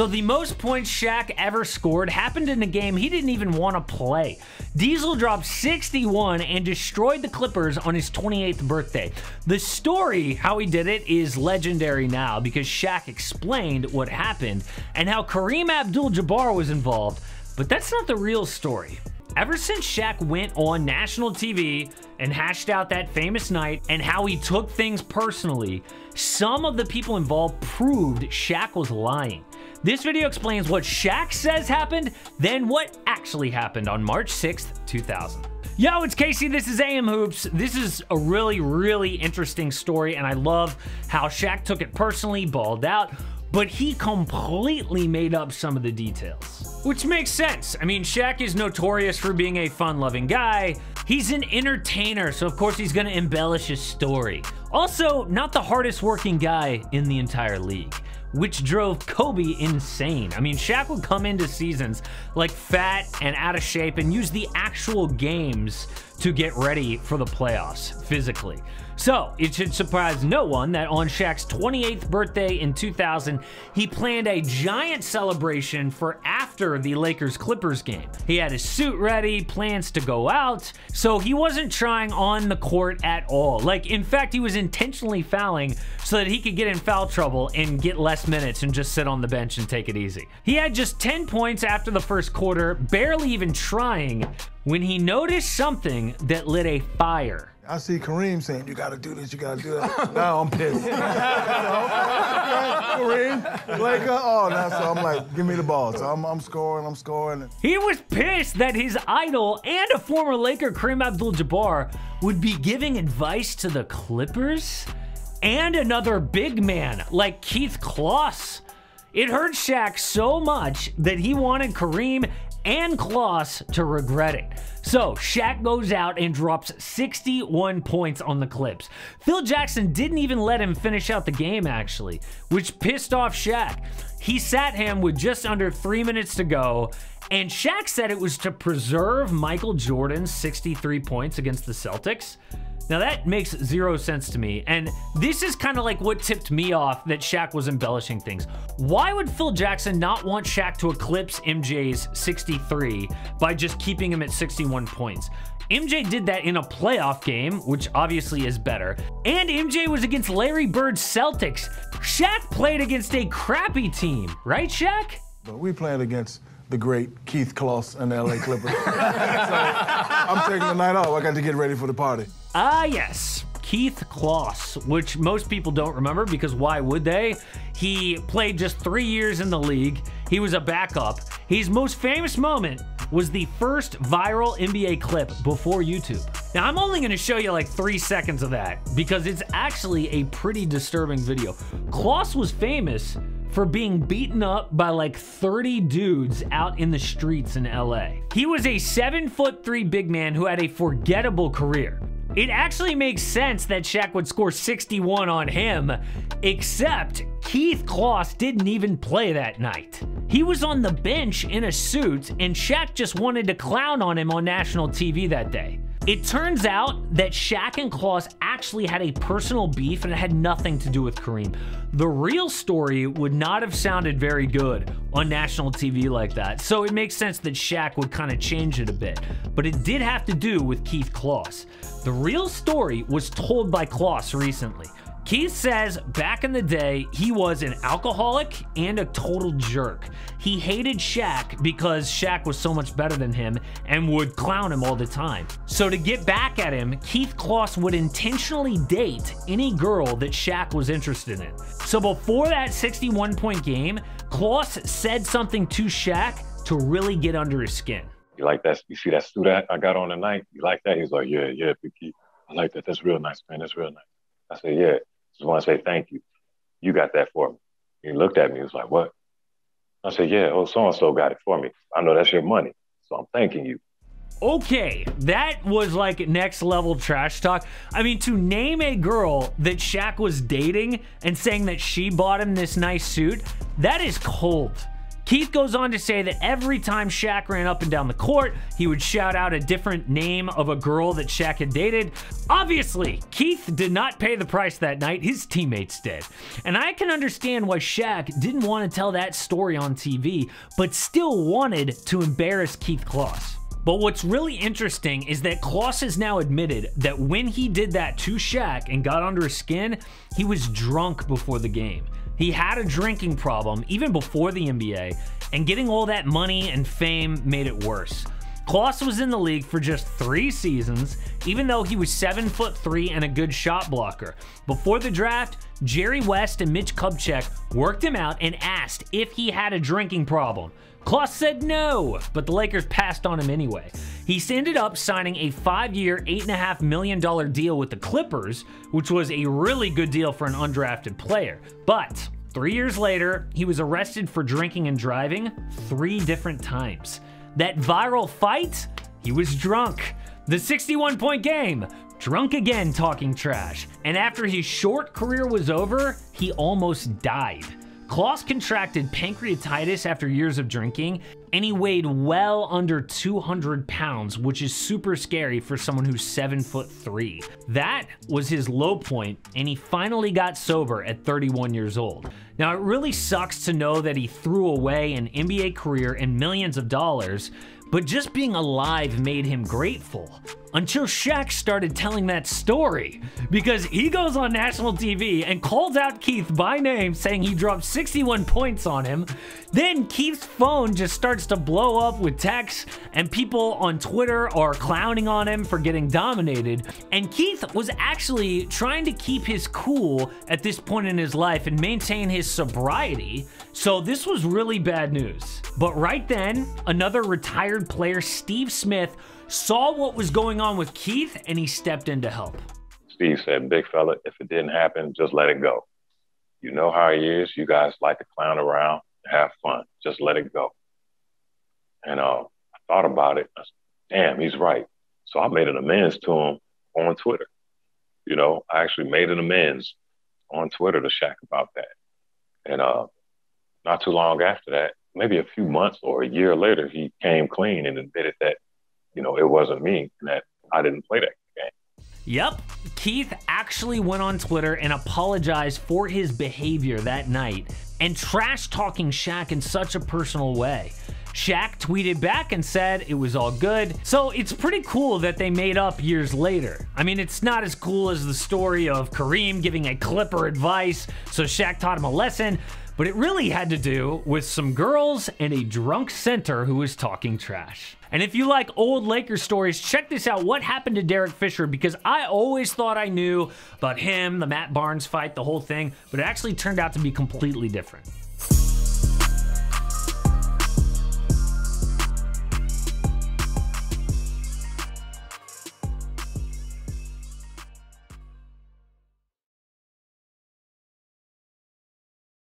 So the most points Shaq ever scored happened in a game he didn't even want to play. Diesel dropped 61 and destroyed the Clippers on his 28th birthday. The story, how he did it, is legendary now because Shaq explained what happened and how Kareem Abdul-Jabbar was involved, but that's not the real story. Ever since Shaq went on national TV and hashed out that famous night and how he took things personally, some of the people involved proved Shaq was lying. This video explains what Shaq says happened, then what actually happened on March 6th, 2000. Yo, it's Casey. This is AM Hoops. This is a really, really interesting story, and I love how Shaq took it personally, balled out, but he completely made up some of the details. Which makes sense. I mean, Shaq is notorious for being a fun-loving guy. He's an entertainer, so of course he's gonna embellish his story. Also, not the hardest working guy in the entire league which drove Kobe insane. I mean, Shaq would come into seasons like fat and out of shape and use the actual games to get ready for the playoffs physically. So, it should surprise no one that on Shaq's 28th birthday in 2000, he planned a giant celebration for after the Lakers Clippers game. He had his suit ready, plans to go out, so he wasn't trying on the court at all. Like, in fact, he was intentionally fouling so that he could get in foul trouble and get less minutes and just sit on the bench and take it easy. He had just 10 points after the first quarter, barely even trying, when he noticed something that lit a fire. I see Kareem saying, you gotta do this, you gotta do that. now I'm pissed. you know? Kareem, Laker, oh, now so I'm like, give me the ball. So I'm, I'm scoring, I'm scoring. He was pissed that his idol and a former Laker, Kareem Abdul-Jabbar, would be giving advice to the Clippers and another big man like Keith Closs. It hurt Shaq so much that he wanted Kareem and Closs to regret it. So Shaq goes out and drops 61 points on the Clips. Phil Jackson didn't even let him finish out the game actually, which pissed off Shaq. He sat him with just under three minutes to go, and Shaq said it was to preserve Michael Jordan's 63 points against the Celtics. Now that makes zero sense to me, and this is kind of like what tipped me off that Shaq was embellishing things. Why would Phil Jackson not want Shaq to eclipse MJ's 63 by just keeping him at 61 points? MJ did that in a playoff game, which obviously is better, and MJ was against Larry Bird's Celtics. Shaq played against a crappy team, right, Shaq? But we played against the great Keith Closs and the LA Clippers. so I'm taking the night off. I got to get ready for the party. Ah, yes. Keith Closs, which most people don't remember because why would they? He played just three years in the league. He was a backup. His most famous moment was the first viral NBA clip before YouTube. Now, I'm only going to show you like three seconds of that because it's actually a pretty disturbing video. Closs was famous for being beaten up by like 30 dudes out in the streets in LA. He was a seven foot three big man who had a forgettable career. It actually makes sense that Shaq would score 61 on him, except Keith Closs didn't even play that night. He was on the bench in a suit, and Shaq just wanted to clown on him on national TV that day. It turns out that Shaq and Closs actually had a personal beef and it had nothing to do with Kareem. The real story would not have sounded very good on national TV like that, so it makes sense that Shaq would kind of change it a bit. But it did have to do with Keith Closs. The real story was told by Closs recently. Keith says back in the day, he was an alcoholic and a total jerk. He hated Shaq because Shaq was so much better than him and would clown him all the time. So to get back at him, Keith Closs would intentionally date any girl that Shaq was interested in. So before that 61 point game, Closs said something to Shaq to really get under his skin. You like that? You see that suit I got on tonight? You like that? He's like, yeah, yeah. I like that. That's real nice, man. That's real nice. I said, yeah. Just want to say thank you. You got that for me. He looked at me. He was like, what? I said, yeah. Oh, so and so got it for me. I know that's your money, so I'm thanking you. Okay, that was like next level trash talk. I mean, to name a girl that Shaq was dating and saying that she bought him this nice suit, that is cold. Keith goes on to say that every time Shaq ran up and down the court, he would shout out a different name of a girl that Shaq had dated. Obviously, Keith did not pay the price that night, his teammates did. And I can understand why Shaq didn't want to tell that story on TV, but still wanted to embarrass Keith Closs. But what's really interesting is that Closs has now admitted that when he did that to Shaq and got under his skin, he was drunk before the game. He had a drinking problem even before the NBA, and getting all that money and fame made it worse. Closs was in the league for just three seasons, even though he was seven foot three and a good shot blocker. Before the draft, Jerry West and Mitch Kupchak worked him out and asked if he had a drinking problem. Closs said no, but the Lakers passed on him anyway. He ended up signing a five year, $8.5 million deal with the Clippers, which was a really good deal for an undrafted player. But three years later, he was arrested for drinking and driving three different times. That viral fight, he was drunk. The 61 point game, drunk again talking trash. And after his short career was over, he almost died. Closs contracted pancreatitis after years of drinking, and he weighed well under 200 pounds, which is super scary for someone who's 7 foot 3. That was his low point, and he finally got sober at 31 years old. Now, it really sucks to know that he threw away an NBA career and millions of dollars, but just being alive made him grateful. Until Shaq started telling that story. Because he goes on national TV and calls out Keith by name saying he dropped 61 points on him. Then Keith's phone just starts to blow up with texts, and people on Twitter are clowning on him for getting dominated. And Keith was actually trying to keep his cool at this point in his life and maintain his sobriety. So this was really bad news. But right then, another retired player, Steve Smith, saw what was going on with Keith and he stepped in to help. Steve said, Big fella, if it didn't happen, just let it go. You know how he is. You guys like to clown around, have fun. Just let it go. And uh, I thought about it. I said, Damn, he's right. So I made an amends to him on Twitter. You know, I actually made an amends on Twitter to Shaq about that. And uh, not too long after that, maybe a few months or a year later, he came clean and admitted that, you know, it wasn't me and that I didn't play that game. Yep, Keith actually went on Twitter and apologized for his behavior that night and trash talking Shaq in such a personal way. Shaq tweeted back and said it was all good. So it's pretty cool that they made up years later. I mean, it's not as cool as the story of Kareem giving a Clipper advice, so Shaq taught him a lesson, but it really had to do with some girls and a drunk center who was talking trash. And if you like old Lakers stories, check this out. What happened to Derek Fisher? Because I always thought I knew about him, the Matt Barnes fight, the whole thing, but it actually turned out to be completely different.